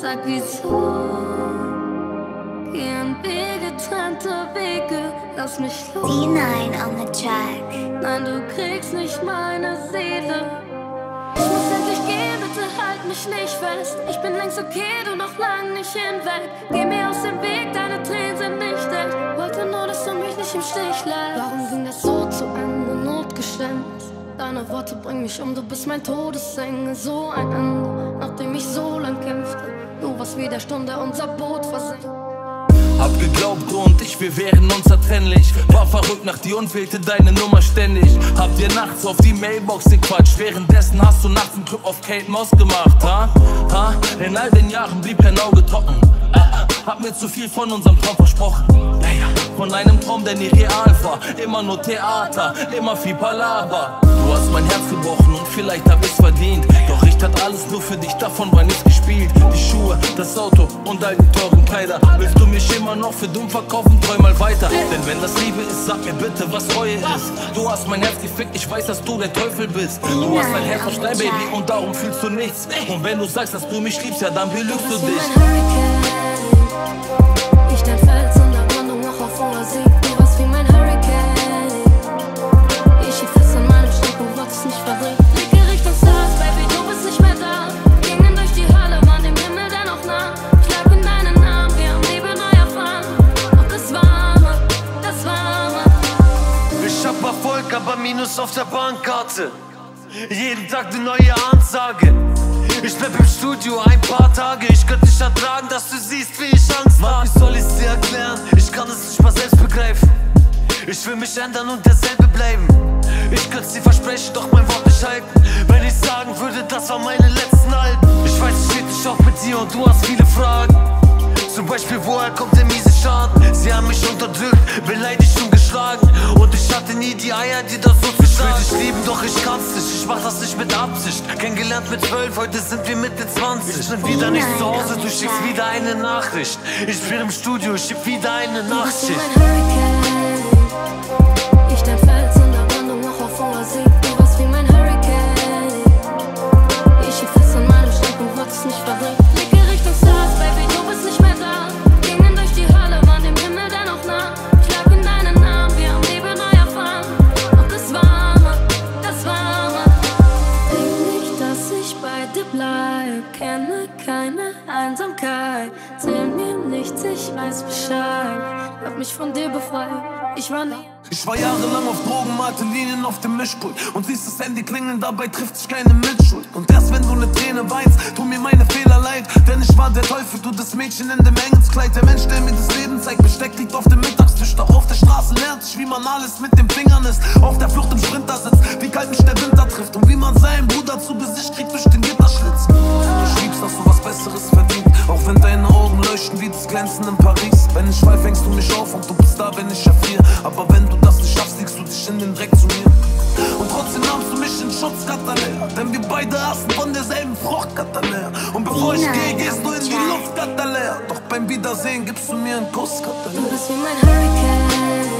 sag wieso. Gehen Wege, getrennte Wege, lass mich los. D9 on the track. Nein, du kriegst nicht meine Seele. Ich muss endlich gehen, bitte halt mich nicht fest. Ich bin längst okay, du noch lang nicht hinweg. Geh mir aus dem Weg, deine Tränen sind nicht echt. Wollte nur, dass du mich nicht im Stich lässt. Warum ging das so zu Ende, Notgeständnis? Deine Worte bringen mich um, du bist mein Todesengel, so ein Ende, nachdem ich so lang kämpfte. Nur was wie der Stunde unser Boot versenkt. Hab geglaubt, du und ich, wir wären unzertrennlich. War verrückt nach dir und wählte deine Nummer ständig. Hab dir nachts auf die Mailbox gequatscht. Währenddessen hast du nachts einen Club auf Kate Moss gemacht, ha? ha? In all den Jahren blieb kein Auge trocken. Äh, äh, hab mir zu viel von unserem Traum versprochen. Ja, ja. Von einem Traum, der nie real war. Immer nur Theater, immer viel Palaver. Du hast mein Herz gebrochen und vielleicht hab ich's verdient. Doch ich tat alles nur für dich, davon war nichts gespielt. Das Auto und all die teuren Kleider. Willst du mich immer noch für dumm verkaufen? Träum mal weiter. Denn wenn das Liebe ist, sag mir bitte, was Reue ist. Du hast mein Herz gefickt, ich weiß, dass du der Teufel bist. Du hast ein Herz aus Stein, Baby, und darum fühlst du nichts. Und wenn du sagst, dass du mich liebst, ja, dann belügst du dich. Ich dein Fels in der Brandung noch auf hoher See. Minus auf der Bankkarte. Jeden Tag eine neue Ansage. Ich bleib im Studio ein paar Tage. Ich könnte nicht ertragen, dass du siehst, wie ich Angst hab. Wie soll ich's dir erklären? Ich kann es nicht mal selbst begreifen. Ich will mich ändern und derselbe bleiben. Ich könnte dir versprechen, doch mein Wort nicht halten. Wenn ich sagen würde, das war meine letzten Alben. Ich weiß, es steht nicht auf mit dir und du hast viele Fragen. Zum Beispiel, woher kommt der miese Schaden? Sie haben mich unterdrückt, beleidigt ich hatte nie die Eier, dir das so zu sagen. Ich will dich lieben, doch ich kann's nicht. Ich mach das nicht mit Absicht. Kennengelernt mit zwölf, heute sind wir Mitte 20. Ich bin wieder nicht zu Hause, du schickst wieder eine Nachricht. Ich bin im Studio, ich schick wieder eine Nachtschicht. Einsamkeit. Zähl mir nichts, ich weiß Bescheid. Hab mich von dir befreit. Ich war nie. Ich war jahrelang auf Drogen, malte Linien auf dem Mischpult Und siehst das Handy klingeln, dabei trifft sich keine Mitschuld Und erst wenn du ne Träne weinst, tun mir meine Fehler leid Denn ich war der Teufel, du das Mädchen in dem Engelskleid Der Mensch, der mir das Leben zeigt, Besteck liegt auf dem Mittagstisch Doch auf der Straße lernt ich, wie man alles mit den Fingern ist Auf der Flucht im Sprintersitz, wie kalt mich der Winter trifft Und wie man seinen Bruder zu Gesicht auf und du bist da, wenn ich erfriere Aber wenn du das nicht schaffst, legst du dich in den Dreck zu mir. Und trotzdem nahmst du mich in Schutz, Katalea Denn wir beide hassen von derselben Frucht, Katalea Und bevor ich gehe, gehst du in die Luft, Katalea Doch beim Wiedersehen gibst du mir einen Kuss, Du Katalea bist wie mein Hurricane.